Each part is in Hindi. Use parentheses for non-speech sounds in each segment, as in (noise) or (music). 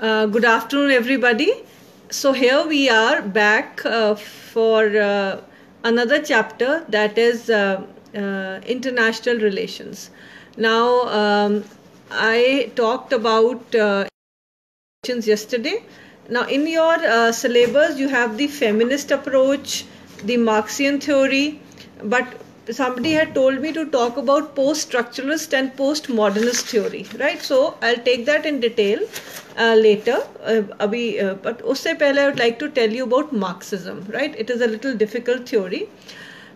Uh, good afternoon, everybody. So, here we are back uh, for uh, another chapter that is uh, uh, international relations. Now, um, I talked about uh, relations yesterday. Now, in your syllabus, you have the feminist approach, the Marxian theory, but somebody had told me to talk about post structuralist and post modernist theory right? So i'll take that in detail uh, later. Uh, abhi, uh, but usse pehle i would like to tell you about marxism right? It is a little difficult theory.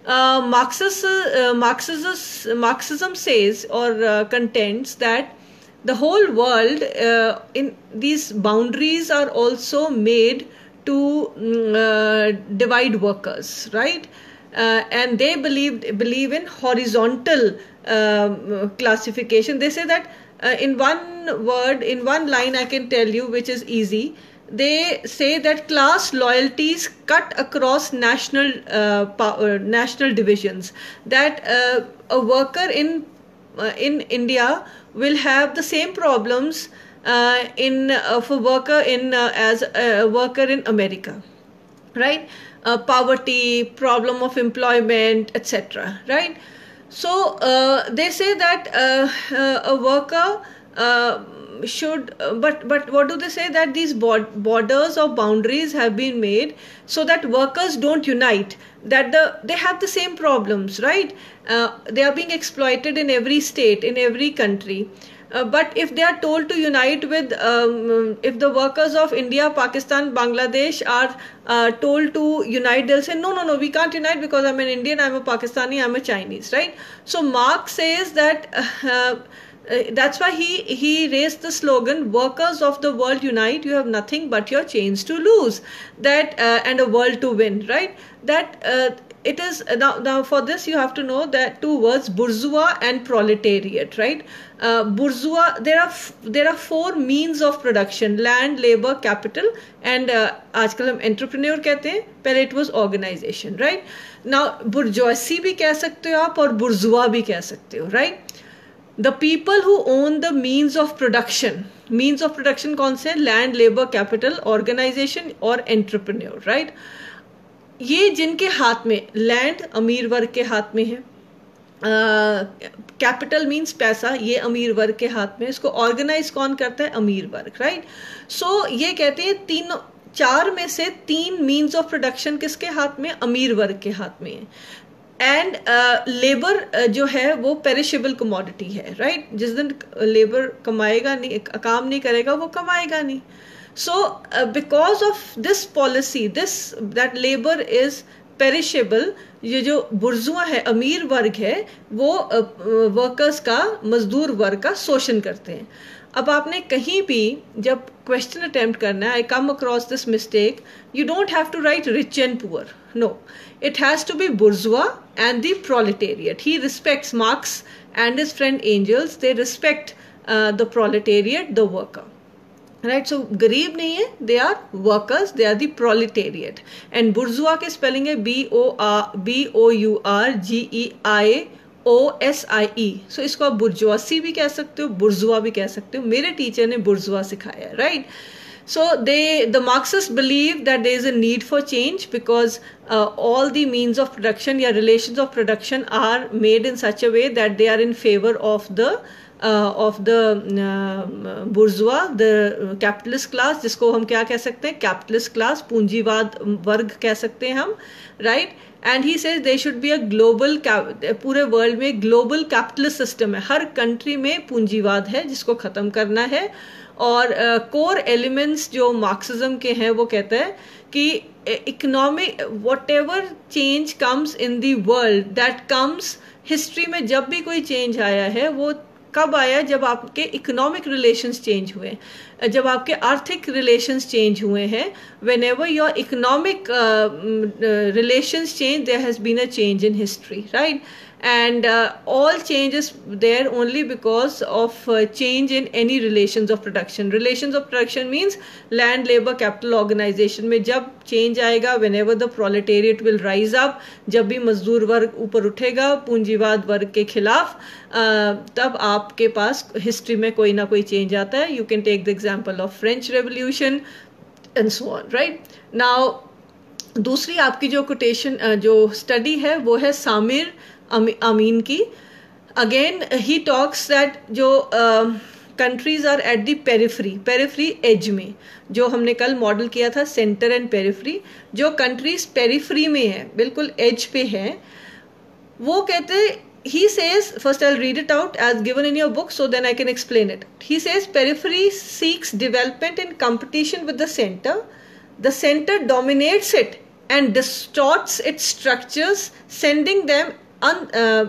Uh, Marxist, uh, Marxism, Marxism says or uh, contends that the whole world uh, in these boundaries are also made to mm, uh, divide workers right uh, and they believe believe in horizontal um, classification. They say that uh, in one word, in one line, I can tell you, which is easy. They say that class loyalties cut across national uh, power, national divisions. That uh, a worker in uh, in India will have the same problems uh, in a worker in as a worker in America, right? Uh, poverty, problem of employment, etc. Right? So uh, they say that uh, uh a worker uh, should, but but what do they say that these borders or boundaries have been made so that workers don't unite that the they have the same problems right uh, they are being exploited in every state in every country uh, but if they are told to unite with, um, if the workers of India, Pakistan, Bangladesh are uh, told to unite, they'll say, no, no, no, we can't unite because I'm an Indian, I'm a Pakistani, I'm a Chinese, right? So Marx says that. (laughs) Uh, that's why he he raised the slogan workers of the world unite you have nothing but your chains to lose that uh, and a world to win right that uh, it is now now for this you have to know that two words bourgeois and proletariat right uh, bourgeois there are there are four means of production land labor capital and uh, आजकल हम एंटरप्रेन्योर कहते हैं पहले it was organisation right now bourgeoisie भी कह सकते हो आप और बुर्जुआ भी कह सकते हो right the people who own the means of production means of production कौन से लैंड लेबर कैपिटल ऑर्गेनाइजेशन और एंटरप्रेन्योर राइट ये जिनके हाथ में लैंड अमीर वर्ग के हाथ में है। कैपिटल मींस पैसा ये अमीर वर्ग के हाथ में इसको ऑर्गेनाइज कौन करता है? अमीर वर्ग राइट सो ये कहते हैं तीन चार में से तीन मीन्स ऑफ़ प्रोडक्शन किसके हाथ में? अमीर वर्ग के हाथ में। है एंड लेबर uh, uh, जो है वो पेरिशेबल कमोडिटी है राइट right? जिस दिन लेबर कमाएगा नहीं काम नहीं करेगा वो कमाएगा नहीं। So, uh, because of this policy, this that labor is perishable ये जो बुर्जुआ है अमीर वर्ग है वो वर्कर्स का मजदूर वर्ग का शोषण करते हैं। अब आपने कहीं भी जब क्वेश्चन अटेम्प्ट करना है I come across this mistake you don't have to write rich and poor no it has to be bourgeois and the proletariat he respects Marx and his friend Engels they respect the proletariat the worker right so गरीब नहीं है they are workers they are proletariat and bourgeois के स्पेलिंग है B O R B O U R G E I O S I E so इसको आप बुर्जुआसी भी कह सकते हो बुर्जुआ भी कह सकते हो. मेरे टीचर ने बुर्जुआ सिखाया है right so they the Marx believe that there is a need for change because all the means of production या relation of production are made in such a way that they are in favour of the of the bourgeois the capitalist class जिसको हम क्या कह सकते हैं? कैपिटलिस्ट क्लास पूंजीवाद वर्ग कह सकते हैं हम right and he says they should be a global पूरे वर्ल्ड में ग्लोबल कैपिटलिस्ट सिस्टम है। हर कंट्री में पूंजीवाद है जिसको ख़त्म करना है। और कोर uh, एलिमेंट्स जो मार्क्सिज्म के हैं वो कहते हैं कि economic whatever change comes in the world that comes history में जब भी कोई चेंज आया है वो कब आया जब आपके इकोनॉमिक रिलेशंस चेंज हुए? जब आपके आर्थिक रिलेशंस चेंज हुए हैं whenever your economic relations change there has been a change in history right and uh, all change is there only because of uh, change in any relations of production relations of production means land labor capital organization में जब change आएगा whenever the proletariat will rise up जब भी मजदूर वर्ग ऊपर उठेगा पूंजीवाद वर्ग के खिलाफ तब आपके पास हिस्ट्री में कोई ना कोई चेंज आता है you can take the example of French revolution and so on right now दूसरी आपकी जो कोटेशन जो स्टडी है वो है सामिर अमीन की अगेन ही टॉक्स दैट जो countries are at the periphery periphery edge में जो हमने कल मॉडल किया था सेंटर एंड पेरिफ्री जो कंट्रीज़ पेरिफ्री में है बिल्कुल एज पे है वो कहते he says first i'll read it out as given in your book so then i can explain it he says periphery seeks development in competition with the center the center dominates it and distorts its structures sending them un, uh,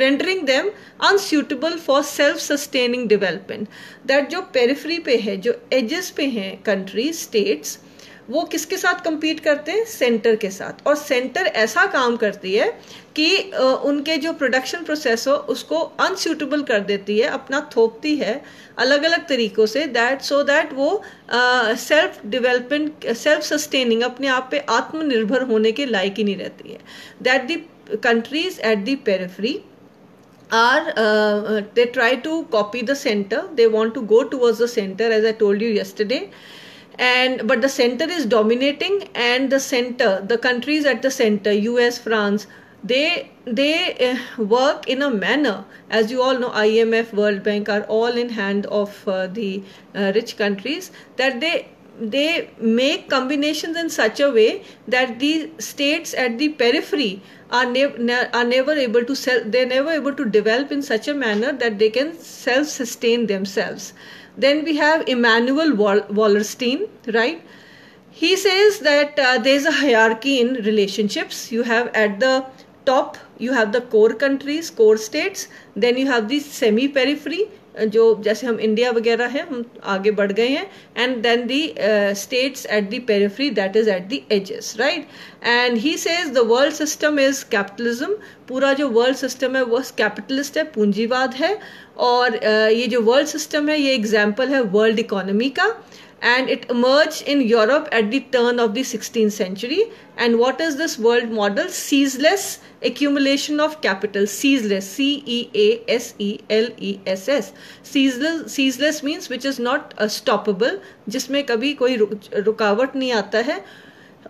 rendering them unsuitable for self sustaining development. That जो periphery पे है जो edges पे हैं countries states वो किसके साथ compete करते हैं? सेंटर के साथ. और सेंटर ऐसा काम करती है कि उनके जो प्रोडक्शन प्रोसेस हो उसको अनसूटेबल कर देती है अपना थोपती है अलग अलग तरीकों से दैट सो दैट वो सेल्फ डेवलपमेंट सेल्फ सस्टेनिंग अपने आप पे आत्मनिर्भर होने के लायक ही नहीं रहती है. That the countries at the periphery are uh, they try to copy the center. They want to go towards the center as i told you yesterday. And but the center is dominating and the center the countries at the center us france they they uh, work in a manner. As you all know imf world bank are all in hand of uh, the uh, rich countries that they they make combinations in such a way that the states at the periphery are, ne- ne- are never able to sell they're never able to develop in such a manner that they can self sustain themselves. Then we have Immanuel Wallerstein right? He says that uh, there's a hierarchy in relationships. You have at the top you have the core countries core states. Then you have the semi periphery जो जैसे हम इंडिया वगैरह हैं हम आगे बढ़ गए हैं and then the states at the periphery that is at the edges right and he says the world system is capitalism पूरा जो वर्ल्ड सिस्टम है वो कैपिटलिस्ट है पूंजीवाद है। और uh, ये जो वर्ल्ड सिस्टम है ये एग्ज़ाम्पल है वर्ल्ड इकोनॉमी का। and it emerged in Europe at the turn of the 16th century. And what is this world model? Ceaseless accumulation of capital. Ceaseless, C E A S E L E S S. Ceaseless, ceaseless means which is not uh, stoppable, जिसमें कभी कोई रुकावट नहीं आता है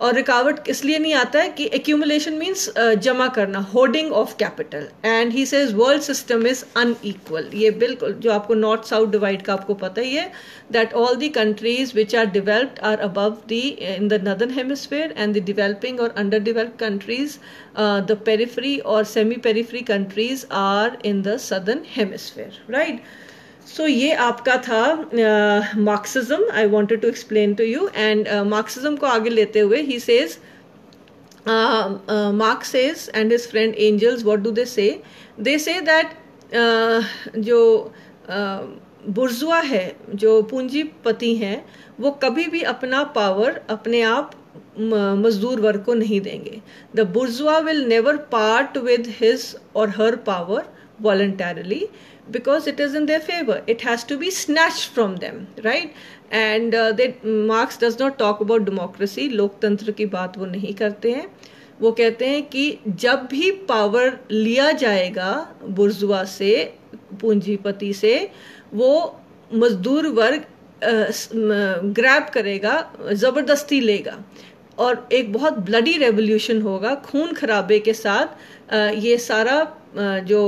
और रिकावट इसलिए नहीं आता है कि एक्यूमुलेशन मीन्स जमा करना hoarding of capital and he says world system is unequal ये बिल्कुल जो आपको नॉर्थ साउथ डिवाइड का आपको पता ही है that all the countries which are developed are above the in the northern hemisphere and the developing और under develop countries the periphery और semi periphery countries are in the southern hemisphere right so so, ये आपका था Marxism I wanted to explain to you and Marxism को आगे लेते हुए he says Marx says and his friend Engels what do they say they say that जो बुर्जुआ uh, है जो पूंजीपति हैं वो कभी भी अपना पावर अपने आप मजदूर वर्ग को नहीं देंगे। The bourgeois will never part with his or her power voluntarily because it is in their favor. It has to be snatched from them right? And uh, that marx does not talk about democracy. लोकतंत्र की बात वो नहीं करते हैं वो कहते हैं कि जब भी पावर लिया जाएगा बुर्जुआ से पूंजीपति से वो मजदूर वर्ग ग्रैब करेगा ज़बरदस्ती लेगा और एक बहुत ब्लडी रेवोल्यूशन होगा खून खराबे के साथ ये सारा जो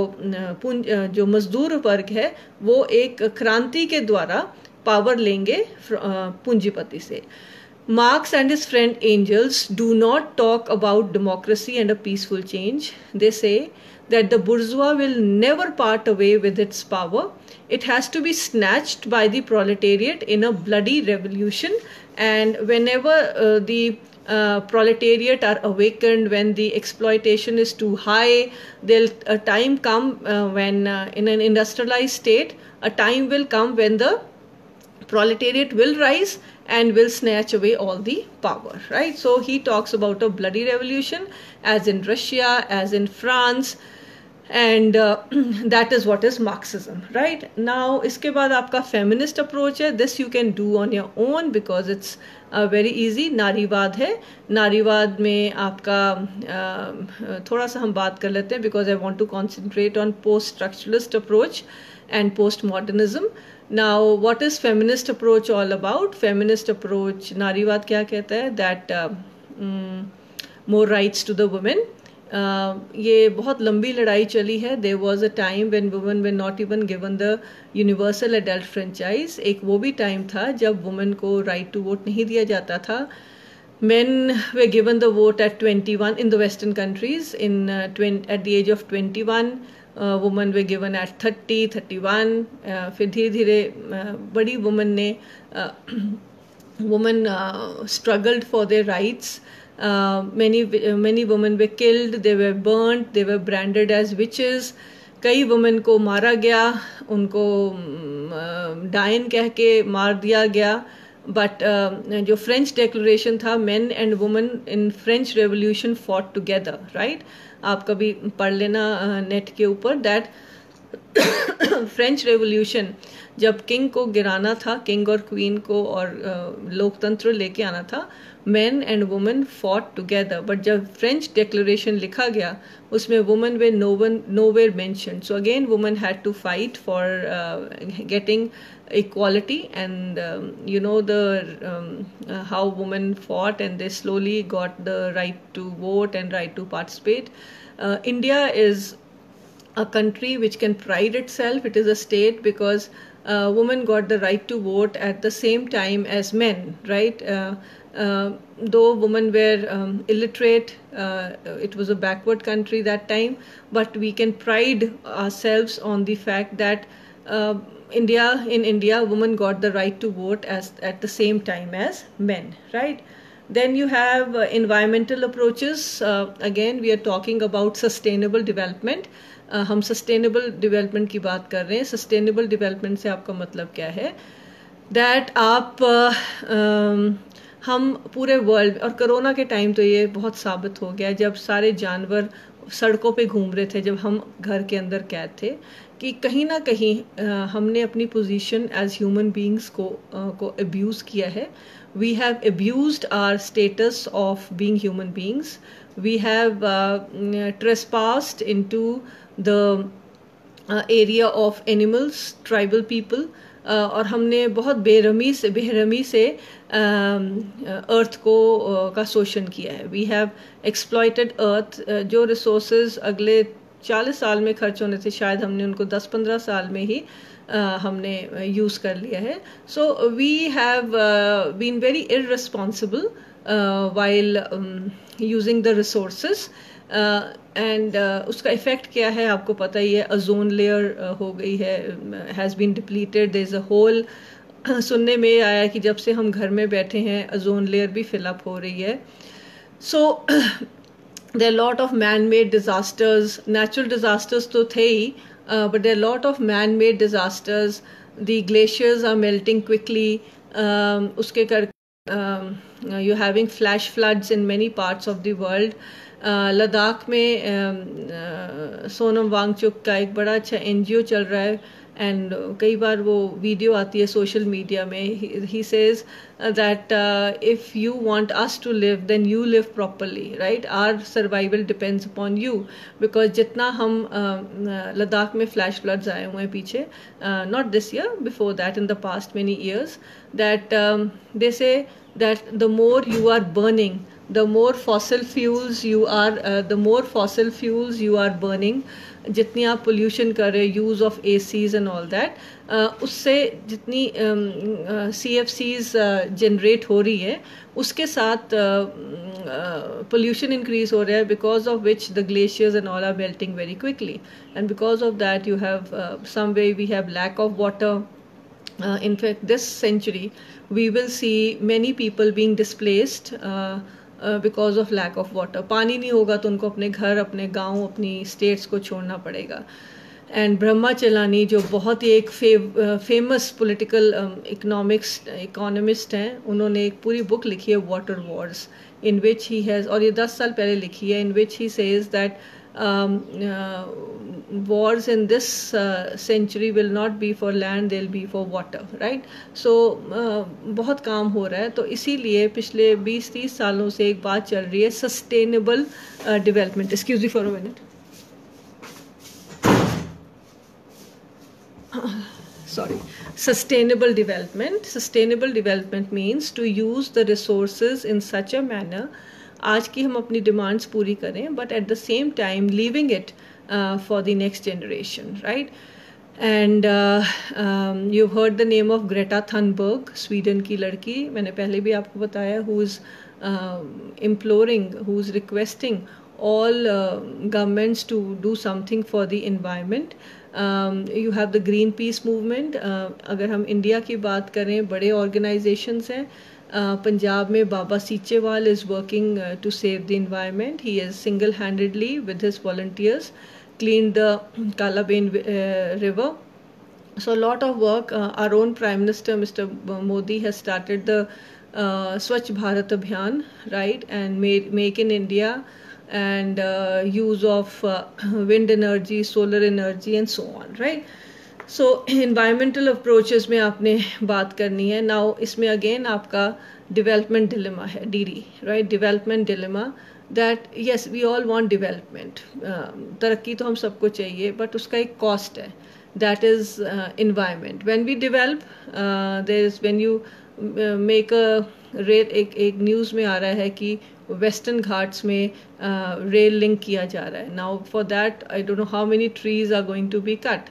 पुंज जो मजदूर वर्ग है, वो एक क्रांति के द्वारा पावर लेंगे पूंजीपति से। Marx and his friend Engels do not talk about democracy and a peaceful change they say that the bourgeois will never part away with its power it has to be snatched by the proletariat in a bloody revolution and whenever the uh, proletariat are awakened when the exploitation is too high. There'll a time come uh, when uh, in an industrialized state a time will come when the proletariat will rise and will snatch away all the power right? So he talks about a bloody revolution as in russia as in france and that is what is Marxism right now इसके बाद आपका फेमिनिस्ट अप्रोच है this you can do on your own because it's very easy नारीवाद है नारीवाद में आपका uh, थोड़ा सा हम बात कर लेते हैं because I want to concentrate on post structuralist approach and post modernism now what is feminist approach all about feminist approach नारीवाद क्या कहता है that more rights to the women ये बहुत लंबी लड़ाई चली है। There was a time when women were not even given the universal adult franchise एक वो भी टाइम था जब वुमेन को राइट टू वोट नहीं दिया जाता था। Were given the vote at 21 in the western countries in uh, 20, at the age of 21 uh, women were given at 30 31 uh, फिर धीरे धीरे uh, बड़ी वुमन ने women struggled for their rights uh, many women were killed they were burnt they were branded as witches. कई वुमेन को मारा गया उनको डायन uh, कह के मार दिया गया। बट uh, जो फ्रेंच डेक्लोरेशन था men and women in French revolution fought together right आप कभी पढ़ लेना नेट uh, के ऊपर दैट फ्रेंच रेवोल्यूशन जब किंग को गिराना था, किंग और क्वीन को और लोकतंत्र लेके आना था man and women fought together but जब फ्रेंच डिक्लोरेशन लिखा गया, उसमें women were no one nowhere mention so again women had to fight for getting equality and you know the how women fought and they slowly got the right to vote and right to participate India is a country which can pride itself it is a state because uh, women got the right to vote at the same time as men right uh, uh, though women were um, illiterate, uh, it was a backward country that time, but we can pride ourselves on the fact that uh, India, in India, women got the right to vote as at the same time as men, right? Then you have uh, environmental approaches. Again, we are talking about sustainable development. हम सस्टेनेबल डेवलपमेंट की बात कर रहे हैं। सस्टेनेबल डेवलपमेंट से आपका मतलब क्या है? दैट आप uh, हम पूरे वर्ल्ड और कोरोना के टाइम तो ये बहुत साबित हो गया जब सारे जानवर सड़कों पे घूम रहे थे जब हम घर के अंदर कैद थे कि कहीं ना कहीं हमने अपनी पोजीशन एज ह्यूमन बींग्स को को अब्यूज़ किया है। We have abuse our status of being human beings we have trespassed into the area of animals tribal people और हमने बहुत बेरमी से बेरमी से अर्थ को का शोषण किया है। वी हैव एक्सप्लॉयटेड अर्थ जो रिसोर्स अगले चालीस साल में खर्च होने थे शायद हमने उनको दस पंद्रह साल में ही uh, हमने यूज़ कर लिया है। So we have been very irresponsible while using the resource and उसका इफ़ेक्ट क्या है आपको पता ही है अजोन लेयर हो गई है has been depleted there is a hole सुनने में आया कि जब से हम घर में बैठे हैं अजोन लेयर भी फिलअप हो रही है so there lot of man made disasters natural disasters तो थे ही but there lot of man made disasters the glaciers are melting quickly उसके कर you having flash floods in many parts of the world Ladakh में uh, सोनम वांगचुक का एक बड़ा अच्छा एनजीओ चल रहा है एंड कई बार वो वीडियो आती है सोशल मीडिया में. He says that if you want us to live then you live properly right our survival depends upon you because जितना हम लद्दाख में फ्लैश फ्लड्स आए हुए हैं पीछे not this year before that in the past many years that they say that the more you are burning the more fossil fuels you are uh, the more fossil fuels you are burning जितनी आप पोल्यूशन कर रहे use of A Cs and all that उससे जितनी सी एफ सीज जनरेट हो रही है उसके साथ पोल्यूशन इंक्रीज हो रहा है because of which the glaciers and all are melting very quickly and because of that you have some way we have lack of water in fact this century we will see many people being displaced uh, because of lack of water पानी नहीं होगा तो उनको अपने घर अपने गाँव अपनी स्टेट्स को छोड़ना पड़ेगा। एंड ब्रह्मा चलानी जो बहुत ही एक फ़ेमस पॉलिटिकल इकोनॉमिक्स इकोनॉमिस्ट हैं उन्होंने एक पूरी बुक लिखी है water wars in which he has और ये दस साल पहले लिखी है in which he says that um, uh, wars in this uh, century will not be for land they'll be for water right so uh, बहुत काम हो रहा है तो इसीलिए पिछले 20-30 सालों से एक बात चल रही है sustainable development excuse me for a minute sorry sustainable development sustainable development means to use the resources in such a manner आज की हम अपनी डिमांड्स पूरी करें but at the same time leaving it for the next generation right and you heard the name of Greta Thunberg Sweden की लड़की। मैंने पहले भी आपको बताया who is imploring who is requesting uh, governments to do something for the environment. You have the Greenpeace movement अगर हम इंडिया की बात करें बड़े ऑर्गेनाइजेशंस हैं। Uh, Punjab mein Baba Sichewal is working uh, to save the environment. He has single-handedly, with his volunteers, cleaned the Kalabain uh, River. So a lot of work. Uh, our own Prime Minister, Mr. Modi, has started the uh, Swachh Bharat Abhiyan, right, and made, Make in India and use of (clears throat) wind energy, solar energy, and so on, right. So environmental approaches में आपने बात करनी है। नाउ इसमें अगेन आपका डिवेलपमेंट डिलेमा है D D right development dilemma that yes we all want development तरक्की तो हम सबको चाहिए बट उसका एक कॉस्ट है। That is environment when we develop there is when you make rail एक एक न्यूज़ में आ रहा है कि वेस्टर्न घाट्स में uh, रेल लिंक किया जा रहा है। Now for that I don't know how many trees are going to be cut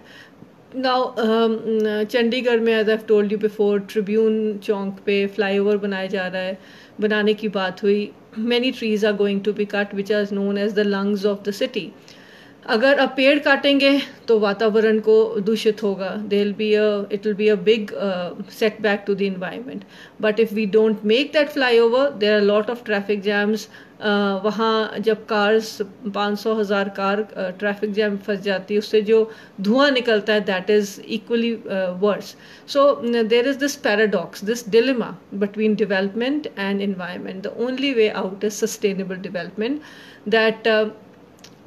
now Chandigarh में as I've told you before Tribune Chowk पे फ्लाई ओवर बनाया जा रहा है। बनाने की बात हुई। Many trees are going to be cut which are known as the lungs of the city अगर आप पेड़ काटेंगे तो वातावरण को दूषित होगा। They be a it will be a big setback to the environment but if we don't make that flyover there are lot of traffic jams वहाँ जब कार्स पाँच सौ, हज़ार कार ट्रैफ़िक जैम फंस जाती है, उससे जो धुआँ निकलता है that is equally worse so there is this paradox this dilemma between development and environment the only way out is sustainable development that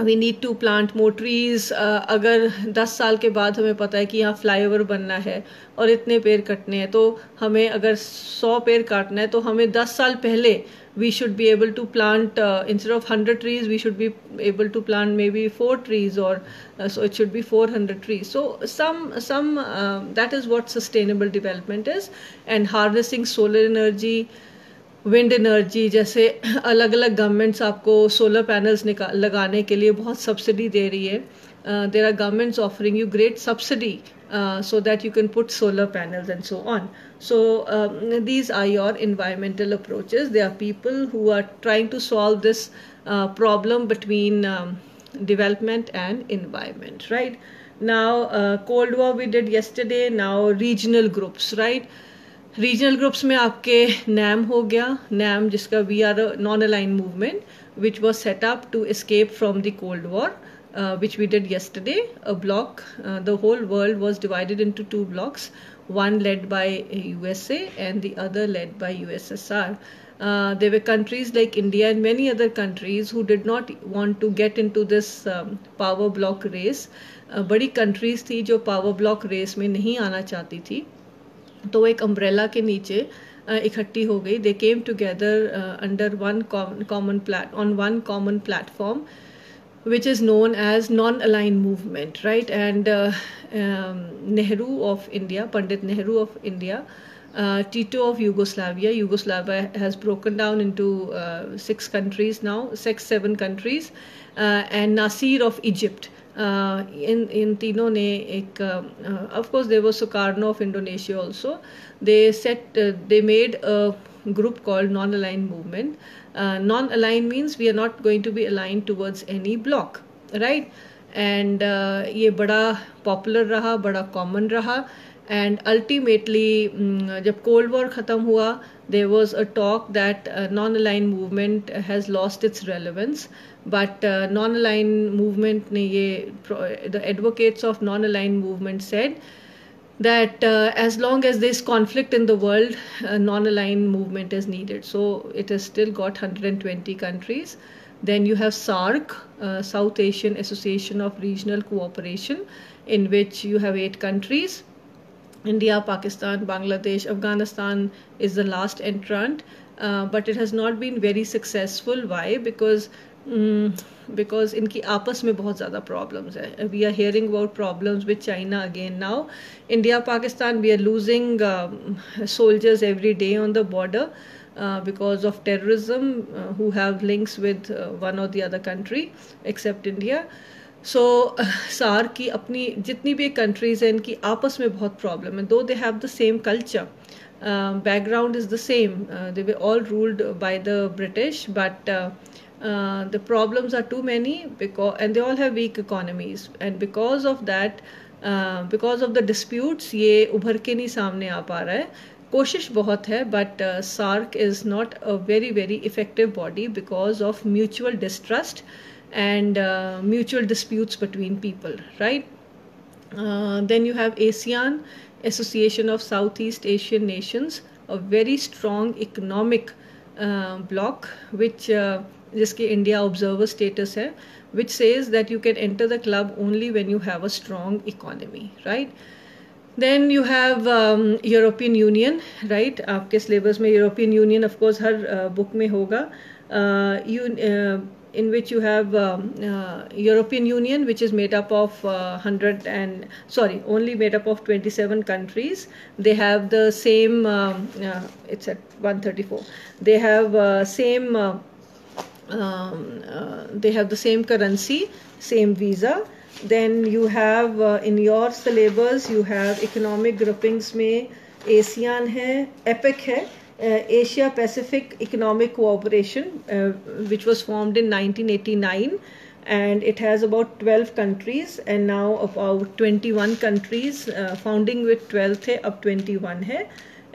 we need to plant more trees अगर 10 साल के बाद हमें पता है कि यहाँ फ्लाईओवर बनना है और इतने पेड़ कटने हैं तो हमें अगर 100 पेड़ काटना है तो हमें 10 साल पहले we should be able to plant instead of 100 trees we should be able to plant maybe four trees और so it should be 400 trees so some is what sustainable development is and harnessing solar energy wind energy जैसे अलग अलग गवर्नमेंट्स आपको सोलर पैनल्स लगाने के लिए बहुत सब्सिडी दे रही है। There are governments offering you great subsidy so that you can put solar panels and so on so these are your environmental approaches they are people who are trying to solve this problem between development and environment right now cold war we did yesterday now regional groups right regional groups में आपके नैम हो गया। नैम जिसका we are non align movement which was set up to escape from the cold war which we did yesterday a bloc the whole world was divided into two blocs one led by U S A and the other led by U S S R they were countries like India and many other countries who did not want to get into this power bloc race बड़ी कंट्रीज़ थी जो पावर ब्लॉक रेस में नहीं आना चाहती थी। तो एक अम्ब्रेला के नीचे इकट्ठी हो गई। They came together under one common plate on one common platform which is known as non align movement right and Nehru of India Pandit Nehru of India Tito of Yugoslavia Yugoslavia has broken down into six countries now six seven countries and Nasser of Egypt in in तीनों ने एक ऑफ़ कोर्स दे वो Sukarno of Indonesia also they set they made a group called non align movement non align means we are not going to be align towards any bloc right and ये बड़ा पॉपुलर रहा, बड़ा कॉमन रहा. एंड अल्टीमेटली जब कोल्ड वॉर ख़त्म हुआ there was a talk that non align movement has lost its relevance but uh, non-aligned movement ने ये the advocates of non-aligned movement said that uh, as long as there's conflict in the world uh, non-aligned movement is needed so it has still got 120 countries Then you have SARC, uh, South Asian Association of Regional Cooperation, in which you have eight countries. India, Pakistan, Bangladesh, Afghanistan is the last entrant, uh, but it has not been very successful. Why? Because because इनकी आपस में बहुत ज़्यादा प्रॉब्लम्स है we are hearing about problems with China again now India Pakistan we are losing soldiers every day on the border because of terrorism uh, who have links with uh, one or the other country except India. So (laughs) SAARC की अपनी जितनी भी कंट्रीज़ हैं, इनकी आपस में बहुत प्रॉब्लम है। Though they have the same culture background is the same they were all ruled by the British but the problems are too many and they all have weak economies and because of that because of the disputes ये उभर के नहीं सामने आ पा रहा है। कोशिश बहुत है but uh, SAARC is not a very very effective body because of mutual distrust and uh, mutual disputes between people right uh, then you have ASEAN Association of Southeast Asian Nations a very strong economic uh, bloc which जिसकी इंडिया ऑब्जर्वर स्टेटस है which says that you can enter the club only when you have a strong economy right then you have European Union right आपके सिलेबस में यूरोपियन यूनियन ऑफकोर्स हर बुक uh, में होगा uh, in which you have um, uh, European Union, which is made up of uh, 100 and sorry, only made up of 27 countries. They have the same. Um, uh, it's at 134. They have uh, same um, uh, they have the same currency, same visa. Then you have uh, in your syllabus you have economic groupings में ASEAN है, EPIC है, uh, Asia Pacific Economic Cooperation, uh, which was formed in 1989 and it has about 12 countries and now about 21 countries uh, founding with 12 थे अब 21 है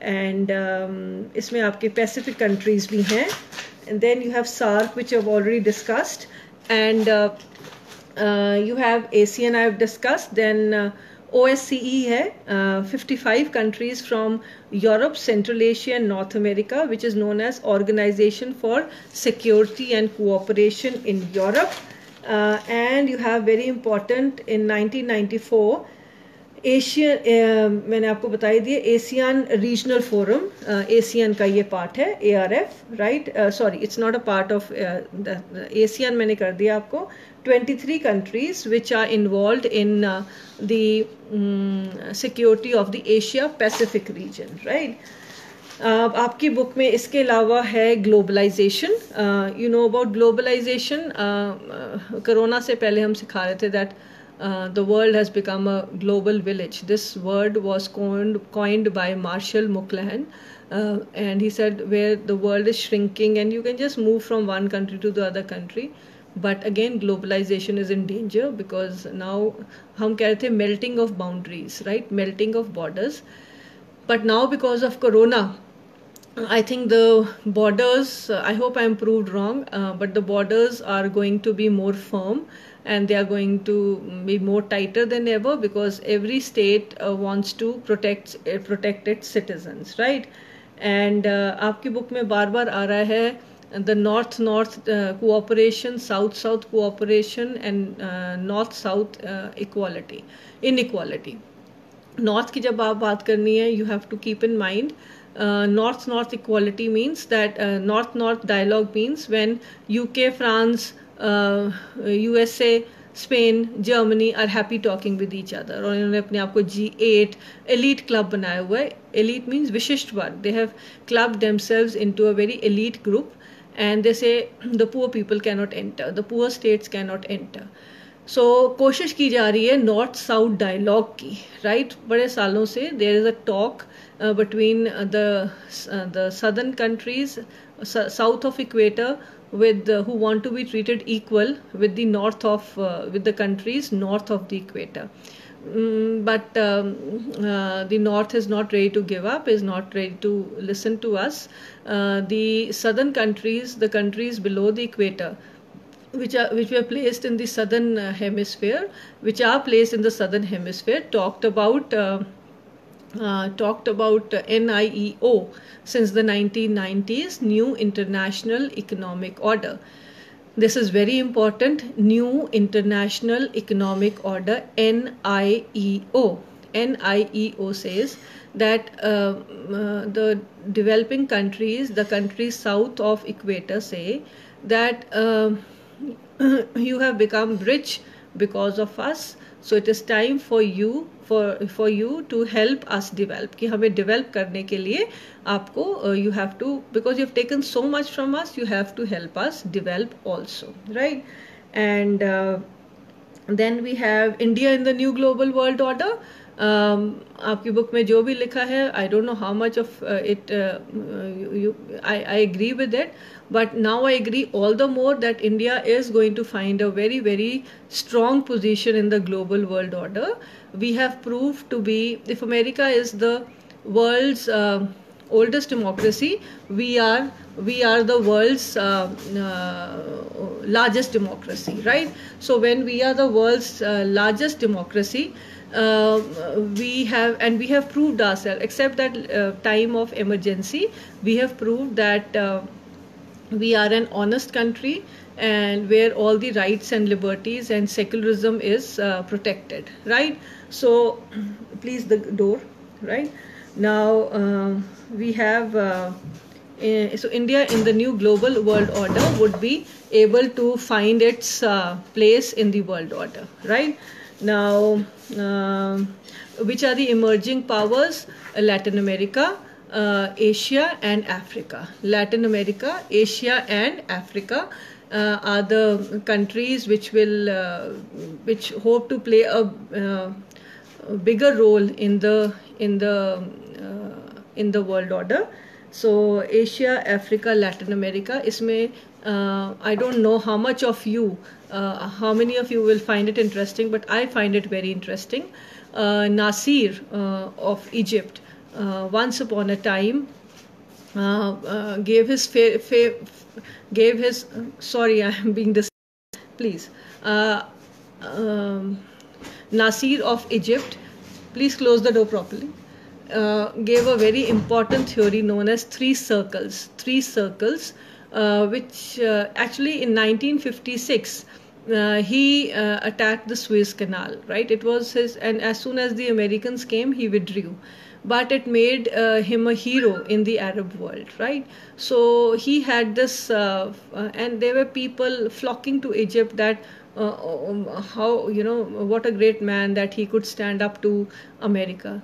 and um, इसमें आपके Pacific countries भी हैं and then you have SARC, which I've already discussed, and uh, uh, you have ASEAN I've discussed. Then uh, OSCE hai, uh, 55 countries from Europe, Central Asia and North America, which is known as Organization for Security and Cooperation in Europe. Uh, and you have very important in 1994, ASEAN मैंने आपको बताई दिए एशियन रीजनल फोरम एशियन का ये पार्ट है A R F right sorry it's not a part of ASEAN मैंने कर दिया आपको. 23 countries which are involved in uh, the um, security of the Asia Pacific region right? Uh, आपकी बुक में इसके अलावा है globalisation you know about globalisation corona से पहले हम सिखा रहे थे that Uh, the world has become a global village. This word was coined, coined by Marshall McLuhan, uh, and he said, where the world is shrinking and you can just move from one country to the other country. But again, globalization is in danger because now, hum say melting of boundaries, right? Melting of borders. But now, because of Corona, I think the borders, I hope I'm proved wrong, uh, but the borders are going to be more firm and they are going to be more tighter than ever because every state uh, wants to protect uh, protect its citizens right and uh, आपकी बुक में बार बार आ रहा है the north north uh, cooperation south south cooperation and uh, north south uh, equality inequality north की जब आप बात करनी है you have to keep in mind uh, north north equality means that uh, north north dialogue means when UK France USA Spain Germany are happy talking with each other और इन्होंने अपने आप को जी एट एलीट क्लब बनाया हुआ है। एलीट मीन्स विशिष्ट वर्ग they have club themselves into a very elite group and they say the poor people cannot enter the poor states cannot enter so कोशिश की जा रही है नॉर्थ साउथ डायलॉग की राइट right? बड़े सालों से there is a talk uh, between uh, the uh, the southern countries south of equator with who want to be treated equal with the north of uh, with the countries north of the equator. Mm, but um, uh, the north is not ready to give up is not ready to listen to us. Uh, the southern countries the countries below the equator which are which were placed in the southern hemisphere which are placed in the southern hemisphere talked about uh, uh, talked about NIEO since the 1990s, New International Economic Order. this is very important. New international economic order nieo nieo says that uh, uh, the developing countries the countries south of equator say that uh, (clears throat) you have become rich because of us. So it is time for you for for you to help us develop कि हमें डिवेल्प करने के लिए आपको you have to because you have taken so much from us you have to help us develop also right and then we have India in the new global world order आपकी बुक में जो भी लिखा है I don't know how much of it I I agree with it but now I agree all the more that India is going to find a very, very strong position in the global world order. We have proved to be, if America is the world's uh, oldest democracy, we are we are the world's uh, uh, largest democracy, right? So when we are the world's uh, largest democracy, uh, we have and we have proved ourselves except that uh, time of emergency we have proved that uh, we are an honest country and where all the rights and liberties and secularism is uh, protected right? So (clears throat) please the door right? Now uh, we have uh, eh, so india in the new global world order would be able to find its uh, place in the world order right? Now um, which are the emerging powers? Latin america uh, Asia and Africa. Latin America, Asia and Africa uh, are the countries which will uh, which hope to play a, uh, a, bigger role in the in the uh, in the world order. So Asia, Africa, Latin America. Isme uh, I don't know how much of you, how many of you will find it interesting, but I find it very interesting. Nasir of Egypt once upon a time uh, uh, gave his fa- fa- gave his sorry (laughs) I am being this please um, Nasir of Egypt please close the door properly uh, gave a very important theory known as three circles three circles uh, which uh, actually in 1956 he attacked the Suez Canal right? It was his and as soon as the Americans came he withdrew but it made uh, him a hero in the Arab world, right? So he had this, uh, uh, and there were people flocking to Egypt that uh, um, how you know what a great man that he could stand up to America.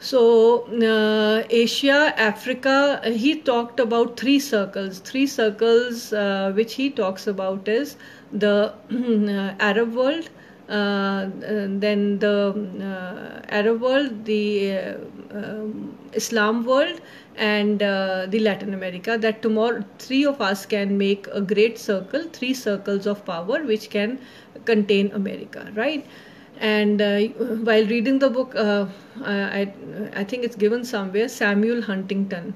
So uh, Asia, Africa, he talked about three circles. Three circles uh, which he talks about is the (clears throat) Arab world, uh, then the uh, Arab world, the uh, um, Islam world, and the Latin America. That tomorrow, three of us can make a great circle, three circles of power, which can contain America, right? and uh, while reading the book uh, I, I think it's given somewhere samuel huntington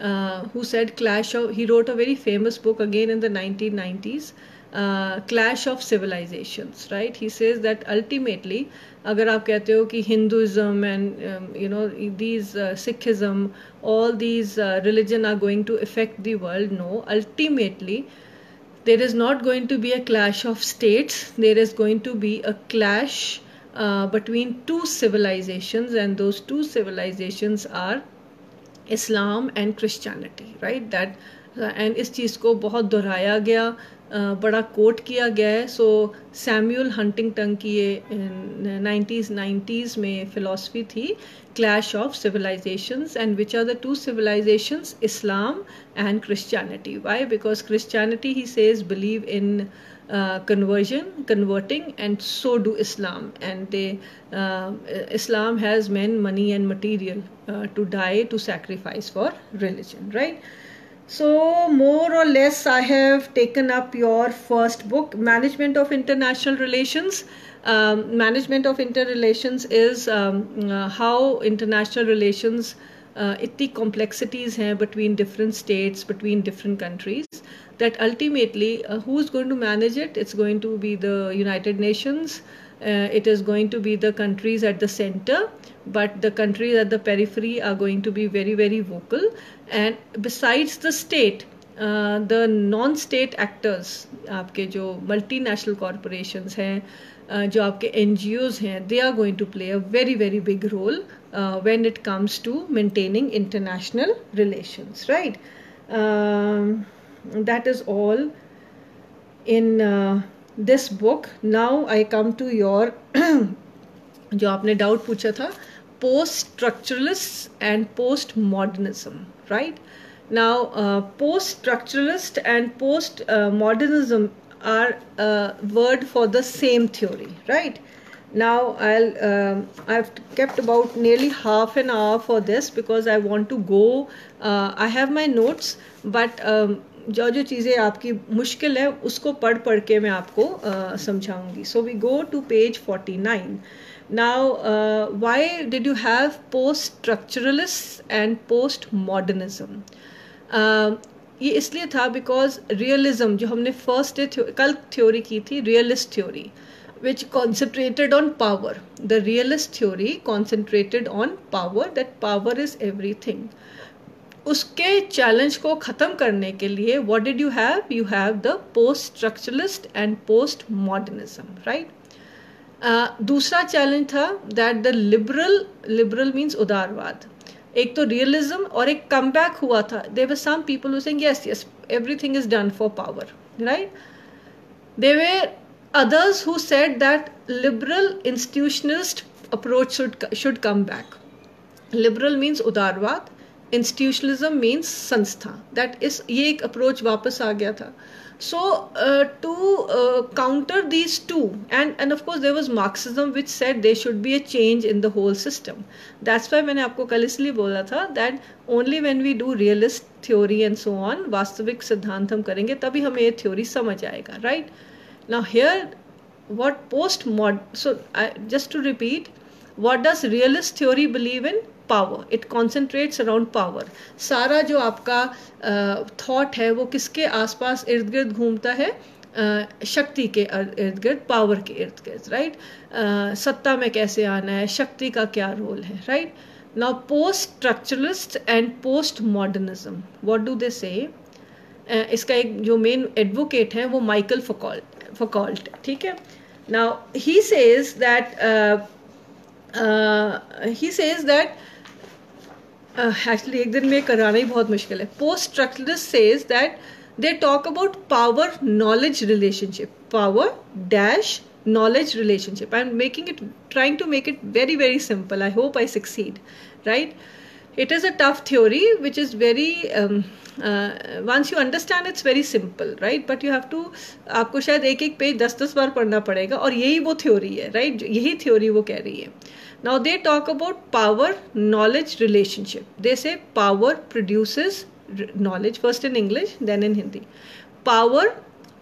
uh, who said clash of he wrote a very famous book again in the 1990s uh, clash of civilizations right he says that ultimately agar aap kehte ho ki hinduism and um, you know these uh, sikhism all these uh, religion are going to affect the world no ultimately there is not going to be a clash of states there is going to be a clash uh, between two civilizations and those two civilizations are islam and christianity right that and इस चीज़ को बहुत दोहराया गया बड़ा कोट किया गया है। सो सैम्यूल हंटिंग टन की ये नाइन्टीज नाइन्टीज में फिलोसफी थी clash of civilisations and which are the two civilisation Islam and Christianity why because Christianity he says believe in conversion converting and so do Islam and they Islam has man money and material to die to sacrifice for religion right So, more or less, I have taken up your first book, Management of International Relations. Um, management of interrelations is um, uh, how international relations uh, itty complexities here between different states, between different countries, that ultimately uh, who's going to manage it? It's going to be the United Nations, Uh, it is going to be the countries at the center but the countries at the periphery are going to be very very vocal and besides the state uh, the non-state actors आपके जो मल्टीनेशनल कॉरपोरेशंस हैं जो आपके एन हैं they are going to play a very very big role when it comes to maintaining international relations right that is all in This book now I come to your (clears throat) जो आपने डाउट पूछा था post structuralists and post modernism, right? Now, uh, post structuralist and post uh, modernism are a word for the same theory, right? Now, I'll um, I've kept about nearly half an hour for this because I want to go. Uh, I have my notes, but um, जो जो चीज़ें आपकी मुश्किल है उसको पढ़ पढ़ के मैं आपको समझाऊँगी। So we go to page forty nine why did you have post structuralists and post modernism? Uh, ये इसलिए था बिकॉज़ रियलिज्म जो हमने फ़र्स्ट डे कल थ्योरी की थी realist theory which concentrated on power the realist theory concentrated on power that power is everything उसके चैलेंज को ख़त्म करने के लिए what did you have you have the post structuralist and post modernism right दूसरा चैलेंज था that the liberal liberal means उदारवाद। एक तो रियलिज्म और एक कम बैक हुआ था। There were some people saying yes yes everything is done for power right they were others who said that liberal institutionalist approach should should come back liberal means udarwad institutionalism means संस्था। दैट इस ये एक अप्रोच वापस आ गया था। So to counter these two and and of course there was Marxism which said they should be a change in the whole system that's why मैंने आपको कल इसलिए बोला था that only when we do realist theory and so on वास्तविक सिद्धांत हम करेंगे, तभी हमें ये थ्योरी समझ आएगा right now here what post mod so I just to repeat what does realist theory believe in power it concentrates around power सारा जो आपका थॉट uh, है वो किसके आसपास इर्द गिर्द घूमता है? uh, शक्ति के इर्द गिर्द पावर के इर्द गिर्द राइट सत्ता में कैसे आना है? शक्ति का क्या रोल है right now post structuralist and post modernism what do they say इसका एक जो मेन एडवोकेट है वो माइकल फकॉल्ट फकॉल्ट ठीक है? Now he says that he says that Uh, actually एक दिन में कराना ही बहुत मुश्किल है। Post structure says that they talk about power knowledge relationship power dash knowledge relationship I am making it trying to make it very very simple I hope I succeed right it is a tough theory which is very once you understand it's very simple right but you have to आपको शायद एक एक पेज दस दस बार पढ़ना पड़ेगा, और यही वो थ्योरी है राइट right? यही थ्योरी वो कह रही है। Now they talk about power knowledge relationship. They say power produces knowledge, first in English, then in Hindi. Power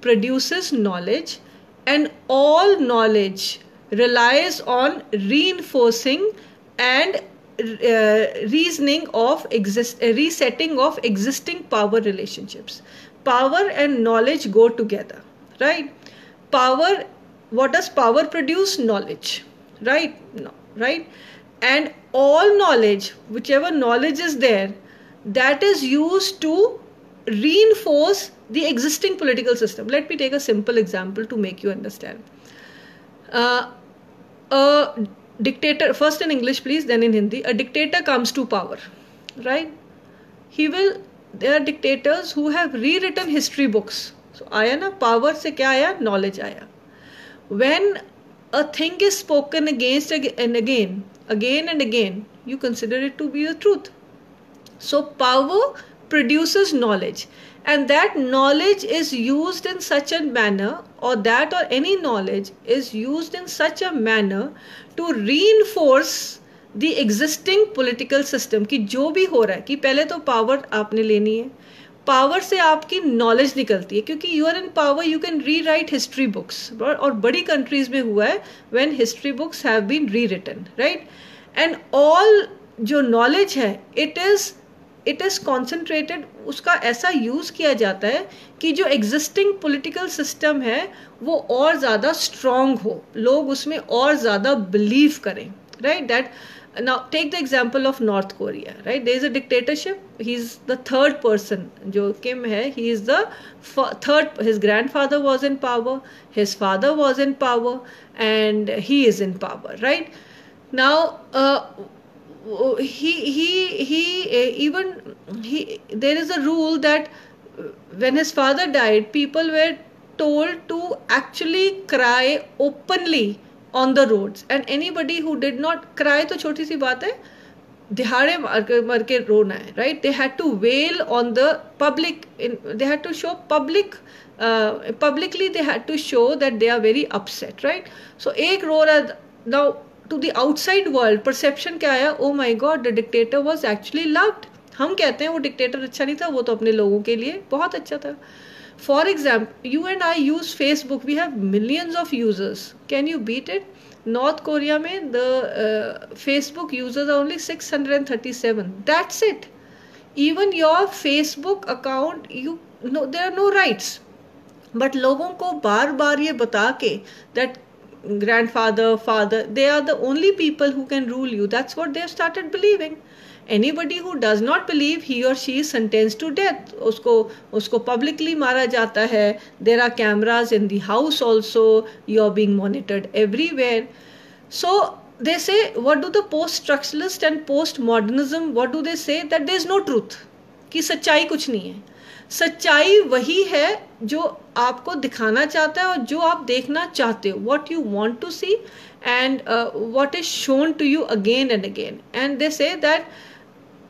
produces knowledge, and all knowledge relies on reinforcing and uh, reasoning of exist uh, resetting of existing power relationships. Power and knowledge go together right? Power what does power produce? Knowledge right? No right? And all knowledge whichever knowledge is there that is used to reinforce the existing political system. Let me take a simple example to make you understand. Uh, a dictator first in english please then in hindi. A dictator comes to power right? He will there are dictators who have rewritten history books. So aya na power se kya aaya? Knowledge aaya. When a thing is spoken against and again, again and again, you consider it to be the truth. So, power produces knowledge, and that knowledge is used in such a manner, or that or any knowledge is used in such a manner to reinforce the existing political system कि जो भी हो रहा है कि पहले तो पावर आपने लेनी है पावर से आपकी नॉलेज निकलती है, क्योंकि you are in power you can rewrite history books और बड़ी कंट्रीज़ में हुआ है when history books have been rewritten right and all जो नॉलेज है it is it is concentrated उसका ऐसा यूज़ किया जाता है कि जो एग्जिस्टिंग पोलिटिकल सिस्टम है, वो और ज़्यादा स्ट्रॉन्ग हो, लोग उसमें और ज़्यादा बिलीव करें right that now take the example of north korea right? There is a dictatorship. He's the third person jo kim hai he is the third his grandfather was in power his father was in power and he is in power right? Now uh, he he he uh, even he there is a rule that when his father died people were told to actually cry openly on the road and anybody who did not cry तो छोटी सी बात है, दिहाड़े मर के मर के रोना है right they had to wail on the public they had to show public publicly they had to show that they are very upset right so एक roar now to the outside world perception क्या आया? ओ my god the dictator was actually loved हम कहते हैं वो डिक्टेटर अच्छा नहीं था, वो तो अपने लोगों के लिए बहुत अच्छा था। for example you and I use Facebook we have millions of users can you beat it North Korea में the Facebook users are only six hundred and thirty seven that's it even your Facebook account you know there are no rights but लोगों को बार बार ये बता के that grandfather father they are the only people who can rule you that's what they have started believing anybody who does not believe he or she is sentenced to death usko usko publicly mara jata hai there are cameras in the house also you are being monitored everywhere so they say what do the post structuralist and post modernism what do they say that there is no truth कि सच्चाई कुछ नहीं है सच्चाई वही है जो आपको दिखाना चाहता है और जो आप देखना चाहते हो what you want to see and what is shown to you again and again and they say that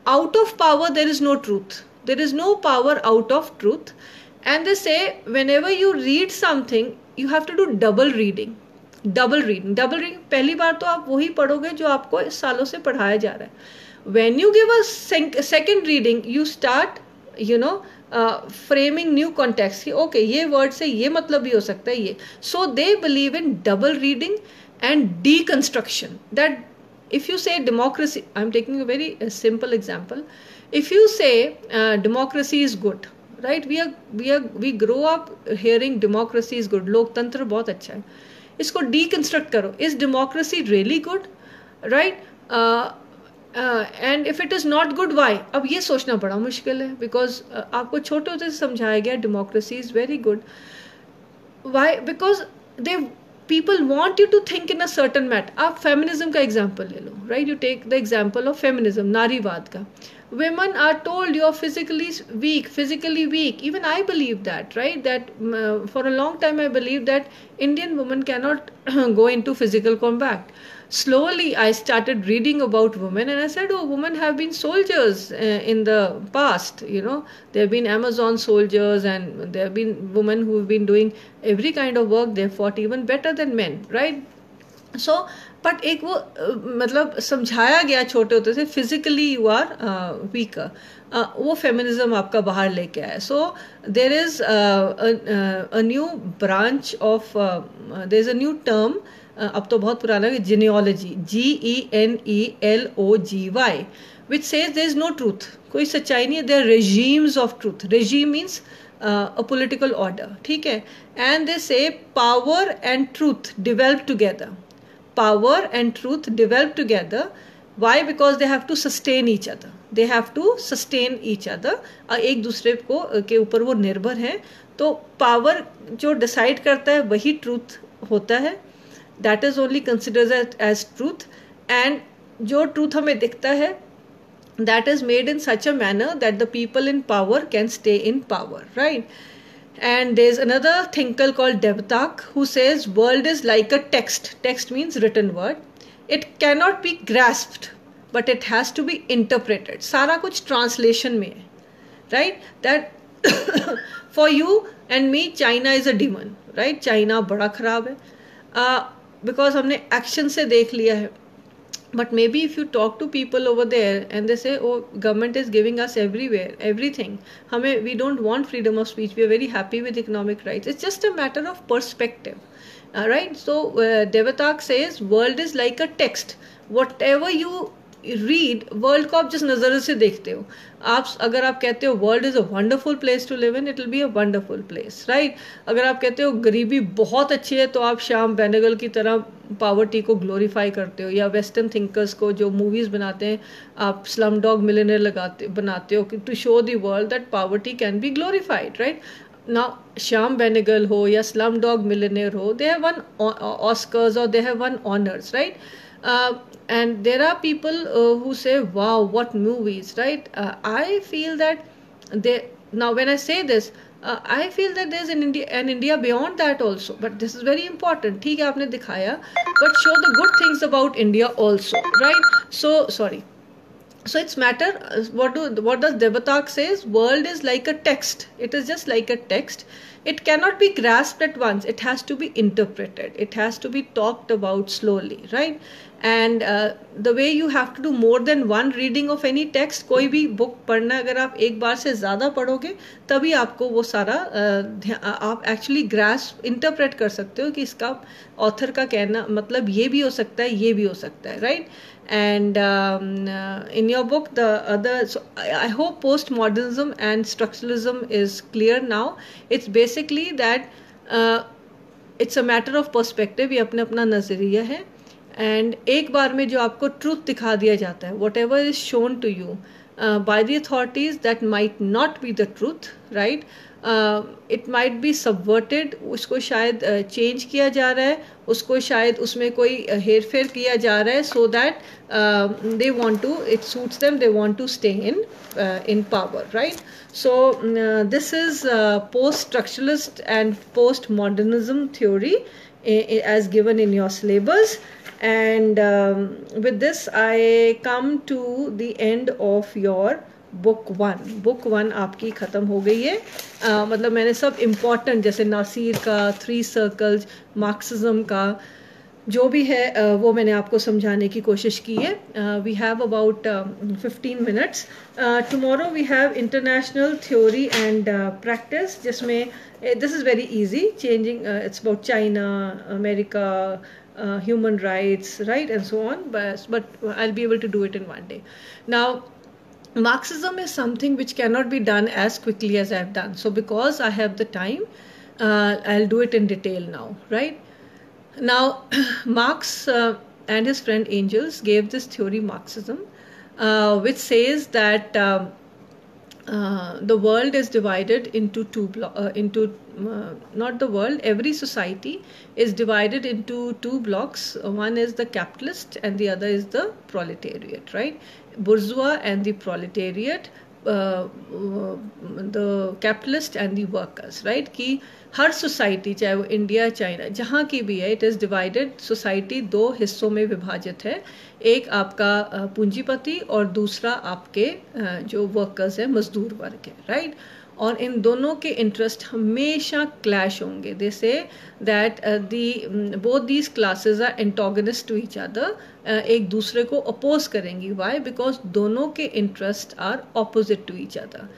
out of power there is no truth there is no power out of truth and they say whenever you read something you have to do double reading double reading double reading पहली बार तो आप वही पढ़ोगे जो आपको इस सालों से पढ़ाया जा रहा है when you give a second reading you start you know framing new context okay ये वर्ड से ये मतलब भी हो सकता है ये so they believe in double reading and deconstruction that if you say democracy i'm taking a very a simple example if you say uh, democracy is good right we are we are we grow up hearing democracy is good loktantra bahut acha hai isko deconstruct karo is democracy really good right uh, and if it is not good why अब ये सोचना बड़ा मुश्किल है बिकॉज़ uh, आपको छोटे होते से समझाया गया democracy is very good why because they people want you to think in a certain mat आप फेमिनिज्म का एग्ज़ाम्पल ले लो right you take the example of feminism नारीवाद का women are told you're physically weak physically weak even i believe that right that uh, for a long time i believe that indian women cannot go into physical combat slowly i started reading about women and i said oh women have been soldiers uh, in the past you know there have been amazon soldiers and there have been women who have been doing every kind of work they fought even better than men right so but एक वो मतलब समझाया गया छोटे होते से फिजिकली यू आर वीकर वो फेमिनिज्म आपका बाहर लेके आया so there is a new branch of there is a new term अब तो बहुत पुराना है genealogy G E N E L O G Y which says there is no truth कोई सच्चाई नहीं है there regimes of truth regime means a political order ठीक है? And they say power and truth develop together power and truth develop together why because they have to sustain each other they have to sustain each other एक दूसरे को के ऊपर वो निर्भर है। तो पावर जो डिसाइड करता है, वही ट्रूथ होता है। That is only consider as truth and जो ट्रूथ हमें दिखता है that is made in such a manner that the people in power can stay in power right and there is another thinker call डेवताक who says world is like a text text means written word it cannot be grasped but it has to be interpreted सारा कुछ ट्रांसलेशन में है right that for you and me China is a demon right China बड़ा खराब है। बिकॉज़ हमने एक्शन से देख लिया है। But maybe if you talk to people over there and they say oh government is giving us everywhere everything हमें we don't want freedom of speech we are very happy with economic rights it's just a matter of perspective right so देवताक says world is like a text whatever you read world को आप जिस नज़र से देखते हो। आप अगर आप कहते हो world is a wonderful place to live in it will be a wonderful place right अगर आप कहते हो गरीबी बहुत अच्छी है तो आप श्याम बेनेगल की तरह पावर्टी को ग्लोरीफाई करते हो या वेस्टर्न थिंकर्स को जो मूवीज़ बनाते हैं आप स्लम डॉग मिलनर लगाते बनाते हो to show the world that poverty can be glorified right ना श्याम Benegal हो या स्लम डॉग ho हो they won Oscars or they have won honors right? Uh, and there are people uh, who say wow what movies right? Uh, i feel that they now when i say this uh, i feel that there's an india an india beyond that also. But this is very important. theek hai aapne dikhaya but show the good things about india also right? So sorry. So it's matter uh, what do what does devatak says? World is like a text. It is just like a text. It cannot be grasped at once. It has to be interpreted. It has to be talked about slowly, right? And the way you have to do more than one reading of any text कोई भी बुक पढ़ना अगर आप एक बार से ज़्यादा पढ़ोगे तभी आपको वो सारा uh, आप एक्चुअली ग्रास इंटरप्रेट कर सकते हो कि इसका ऑथर का कहना मतलब ये भी हो सकता है ये भी हो सकता है right and um, uh, in your book the other so I, I hope postmodernism and structuralism is clear now it's basically that uh, it's a matter of perspective ये अपना अपना नज़रिया है एंड एक बार में जो आपको ट्रूथ दिखा दिया जाता है whatever is shown to you by the authorities that might not be the truth right It might be subverted उसको शायद चेंज uh, किया जा रहा है उसको शायद उसमें कोई हेर फेर किया जा रहा है so that they want to it suits them they want to stay in in power right so this is post structuralist and post modernism theory given in your syllabus. And um, with this I come to the end of your book one book one आपकी ख़त्म हो गई है। आ, मतलब मैंने सब इंपॉर्टेंट जैसे नासिर का थ्री सर्कल्स मार्क्सिज्म का जो भी है वो मैंने आपको समझाने की कोशिश की है। We have about fifteen minutes tomorrow we have international theory and practice जिसमें this is very easy changing it's about China America uh, human rights, right, and so on. But, but I'll be able to do it in one Marxism is something which cannot be done as quickly as I've done. So, because I have the time, uh, I'll do it in detail now, right? Now, (clears throat) Marx uh, and his friend Engels gave this theory Marxism, uh, which says that. Um, uh, the world is divided into two blo- uh, into uh, not the world every society is divided into two blocks. One is the capitalist and the other is the proletariat right? Bourgeois and the proletariat the capitalist and the workers right कि हर सोसाइटी चाहे वो इंडिया चाइना जहाँ की भी है इट इज़ डिवाइडेड सोसाइटी दो हिस्सों में विभाजित है एक आपका पूंजीपति और दूसरा आपके जो वर्कर्स हैं मजदूर वर्ग है राइट right? और इन दोनों के इंटरेस्ट हमेशा क्लैश होंगे। They say that the both these classes are antagonist to each other एक दूसरे को अपोज करेंगी। वाई बिकॉज़ दोनों के interest are opposite to each other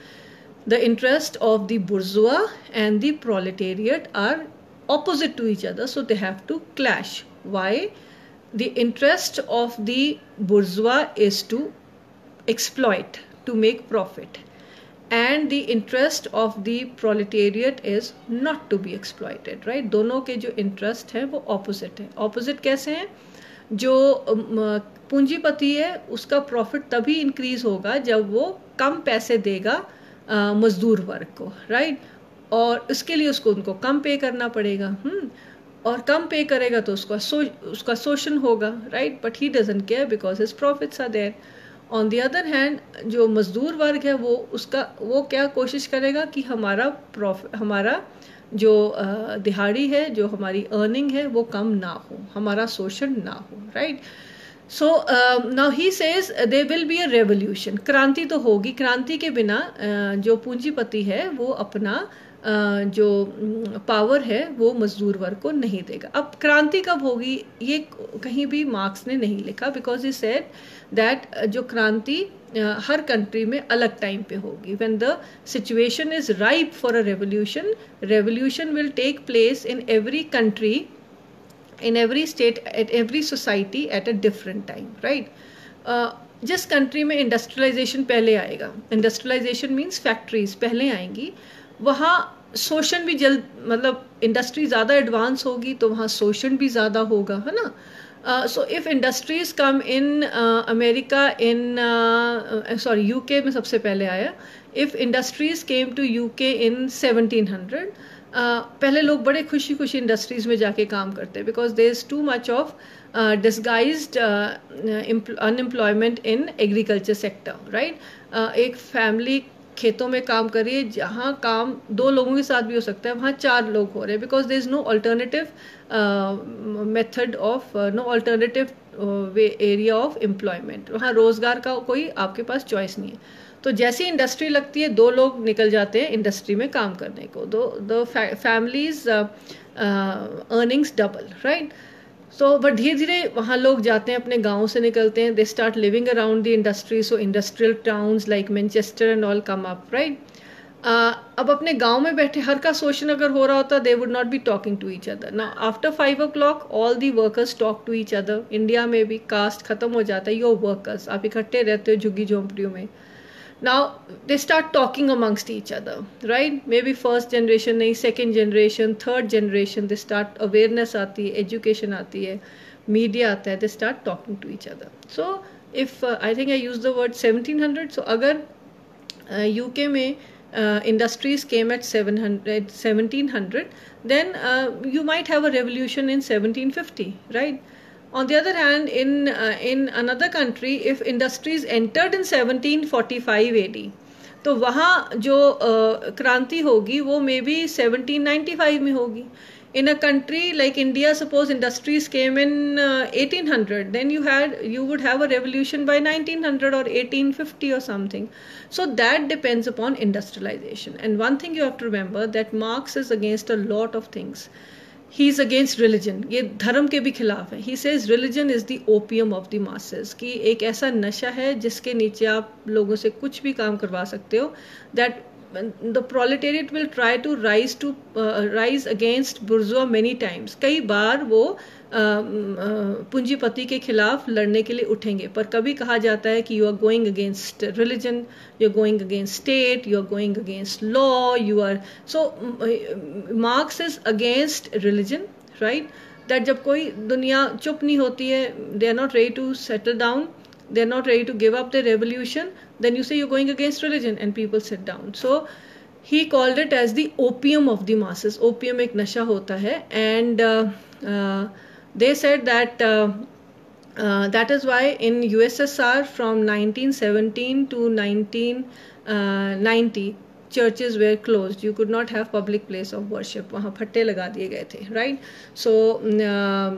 the interest of the bourgeois and the proletariat are opposite to each other, so they have to clash. Why? The interest of the bourgeois is to exploit, to make profit. And the interest of the proletariat is not to be exploited right दोनों के जो इंटरेस्ट हैं वो ऑपोजिट है। ऑपोजिट कैसे हैं? जो पूंजीपति है, उसका प्रॉफिट तभी इंक्रीज होगा जब वो कम पैसे देगा मजदूर वर्ग को राइट और इसके लिए उसको, उनको कम पे करना पड़ेगा हम्म? और कम पे करेगा तो उसका सो, उसका शोषण होगा right but he doesn't care because his profits are there on the other hand जो मजदूर वर्ग है वो उसका वो क्या कोशिश करेगा कि हमारा प्रॉफिट हमारा जो दिहाड़ी है जो हमारी अर्निंग है वो कम ना हो हमारा शोषण ना हो right so now he says they will be a revolution क्रांति तो होगी क्रांति के बिना uh, जो पूंजीपति है वो अपना जो पावर है, वो मजदूर वर्ग को नहीं देगा। अब क्रांति कब होगी, ये कहीं भी मार्क्स ने नहीं लिखा बिकॉज़ ही सेड दैट जो क्रांति हर कंट्री में अलग टाइम पे होगी। When the situation is ripe for a revolution revolution will take place in every country in every state at every society at a different time right जिस कंट्री में इंडस्ट्रियलाइजेशन पहले आएगा इंडस्ट्रियलाइजेशन मीन्स फैक्ट्रीज पहले आएँगी वहाँ शोषण भी जल्द मतलब इंडस्ट्री ज़्यादा एडवांस होगी तो वहाँ शोषण भी ज़्यादा होगा, है ना? So if industries come in America in sorry UK में सबसे पहले आया। If industries came to UK in 1700 पहले लोग बड़े खुशी खुशी इंडस्ट्रीज़ में जाके काम करते because there is too much of disguised unemployment in agriculture sector right एक फैमिली खेतों में काम करिए जहाँ काम दो लोगों के साथ भी हो सकता है, वहाँ चार लोग हो रहे हैं because there is no alternative method of no alternative way area of employment वहाँ रोज़गार का कोई आपके पास चॉइस नहीं है। तो जैसी इंडस्ट्री लगती है, दो लोग निकल जाते हैं इंडस्ट्री में काम करने को। दो, the families earnings double right so but धीरे धीरे वहाँ लोग जाते हैं, अपने गाँव से निकलते हैं। They start living around the industry so industrial towns like Manchester and all come up right अब अपने गाँव में बैठे, हर का शोषण अगर हो रहा होता they would not be talking to each other ना after five o'clock all the workers talk to each other India में भी कास्ट खत्म हो जाता है योर वर्कर्स आप इकट्ठे रहते हो झुग्गी झोंपड़ियों में। Now they start talking amongst each other right? Maybe first generation nahi second generation third generation they start awareness aati hai education aati hai media aata hai they start talking to each other. So if uh, i think i use the word 1700 so agar uh, uk mein uh, industries came at 700 1700 then uh, you might have a revolution in 1750 right on the other hand, in, uh, in another country, if industries entered in 1745 AD, तो वहाँ जो क्रांति होगी वो मे बी 1795 में होगी in a country like India, suppose industries came in uh, 1800, then you had you would have a revolution by 1900 or 1850 or something. So that depends upon industrialization. And one thing you have to remember that Marx is against a lot of things. He is against religion ये धर्म के भी खिलाफ है। He says religion is the opium of the masses कि एक ऐसा नशा है जिसके नीचे आप लोगों से कुछ भी काम करवा सकते हो that the proletariat will try to rise to uh, rise against bourgeois many times. कई बार वो पूंजीपति के खिलाफ लड़ने के लिए उठेंगे। पर कभी कहा जाता है कि you are going against religion you are going against state you are going against law you are so Marx is against religion right that जब कोई दुनिया चुप नहीं होती है they are not ready to settle down they are not ready to give up their revolution then you say you're going against religion and people sit down. So he called it as the opium of the masses. Opium ek nasha hota hai and uh, uh, they said that uh, uh that is why in ussr from 1917 to 1990 churches were close you could not have public place of worship वहाँ फट्टे लगा दिए गए थे right so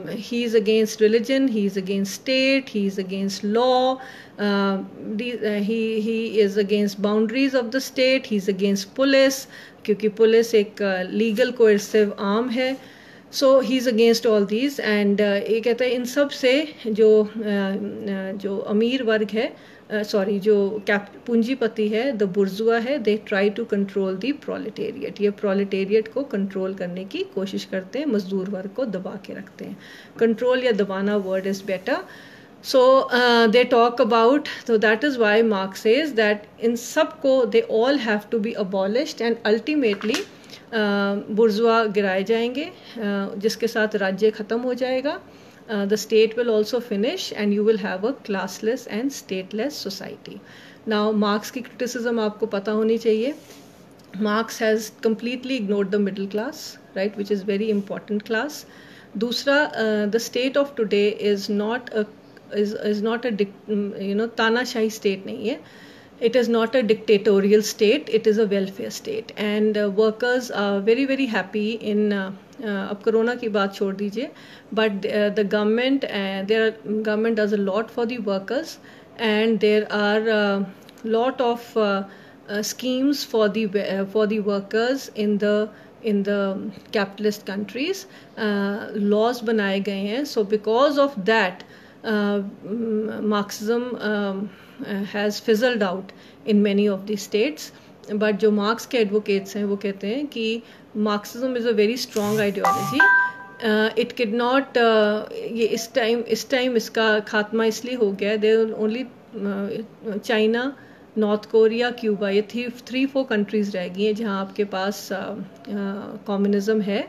he is against religion he is against state he is against law he is against boundaries of the state he is against police क्योंकि पुलिस एक लीगल कोर्सिव आर्म है। So he is against all these and ये कहते हैं इन सबसे जो uh, uh जो अमीर वर्ग है सॉरी जो कैप पूंजीपति है द बुर्जुआ है they try to control the proletariat ये प्रोलिटेरियट को कंट्रोल करने की कोशिश करते हैं मजदूर वर्ग को दबा के रखते हैं। कंट्रोल या दबाना word is better so they talk about तो that is why Marx says that in सबको they all have to be abolished and ultimately bourgeois गिराए जाएँगे uh, जिसके साथ राज्य ख़त्म हो जाएगा। uh, the state will also finish and you will have a classless and stateless society. Now Marx की criticism आपको पता होनी चाहिए. Marx has completely ignored the middle class, right, which is very important class. दूसरा, uh, the state of today is not a is is not a you know तानाशाही state नहीं है. it is not a dictatorial state it is a welfare state and uh, workers are very very happy in uh, uh, अब कोरोना की बात छोड़ दीजिए। But the government there government does a lot for the workers and there are lot of the uh, for the workers in the in the capitalist countries. Uh, laws बनाए गए हैं। Of that uh, Marxism um, has fizzled out in many of the states but जो मार्क्स के एडवोकेट्स हैं वो कहते हैं कि Marxism is a very strong ideology it could not ये इस टाइम इस टाइम इसका खात्मा इसलिए हो गया है they only China North Korea Cuba ये थ्री थ्री फोर कंट्रीज़ रह गई हैं जहाँ आपके पास कम्युनिज़्म है।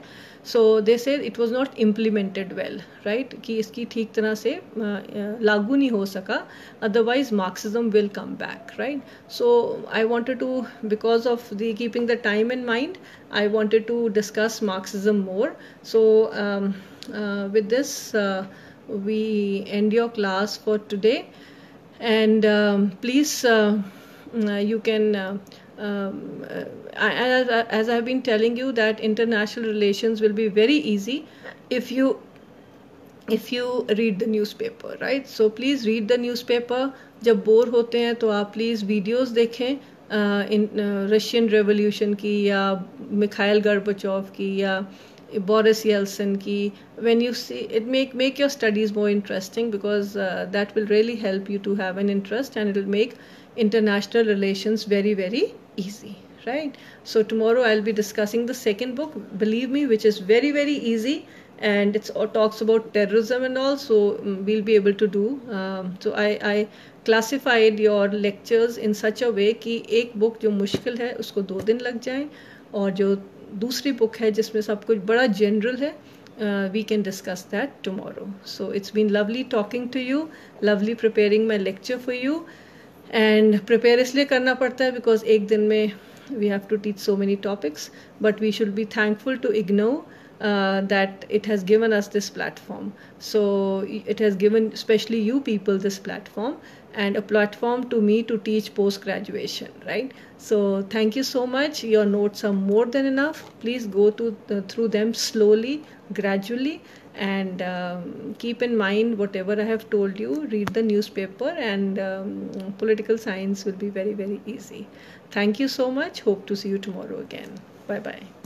so they say it was not implemented well right कि इसकी ठीक तरह से लागू नहीं हो सका otherwise Marxism will come back right so I wanted to because of the keeping the time in mind I wanted to discuss Marxism more so with this we end your class for today and um, please uh, you can uh, um, as, as I've been telling you that international relations will be very easy if you if you read the newspaper right so please read the newspaper जब बोर होते हैं तो आप प्लीज़ वीडियोस देखें इन रशियन रेवोल्यूशन की या मिखाइल गर्बचोव की या बोरिस येल्सन की when you see it make make your studies more interesting because uh, that will really help you to have an interest and it will make international relations very very easy right so tomorrow i'll be discussing the second book believe me which is very very easy and it's it talks about terrorism and all so um, we'll be able to do um, so i i classified your lectures in such a way कि एक बुक जो मुश्किल है उसको दो दिन लग जाए और जो दूसरी बुक है जिसमें सब कुछ बड़ा जनरल है uh, we can discuss that tomorrow. So it's been lovely talking to you, lovely preparing my lecture for you. And prepare इसलिए करना पड़ता है because एक दिन में we have to teach so many topics, but we should be thankful to IGNOU uh, that it has given us this platform. So it has given, especially you people, this platform and a platform to me to teach post graduation, right? So thank you so much. Your notes are more than enough. Please go to the, through them slowly, gradually, and um, keep in mind whatever I have told you. Read the newspaper, and um, political science will be very very easy. Thank you so much. Hope to see you tomorrow again. Bye bye.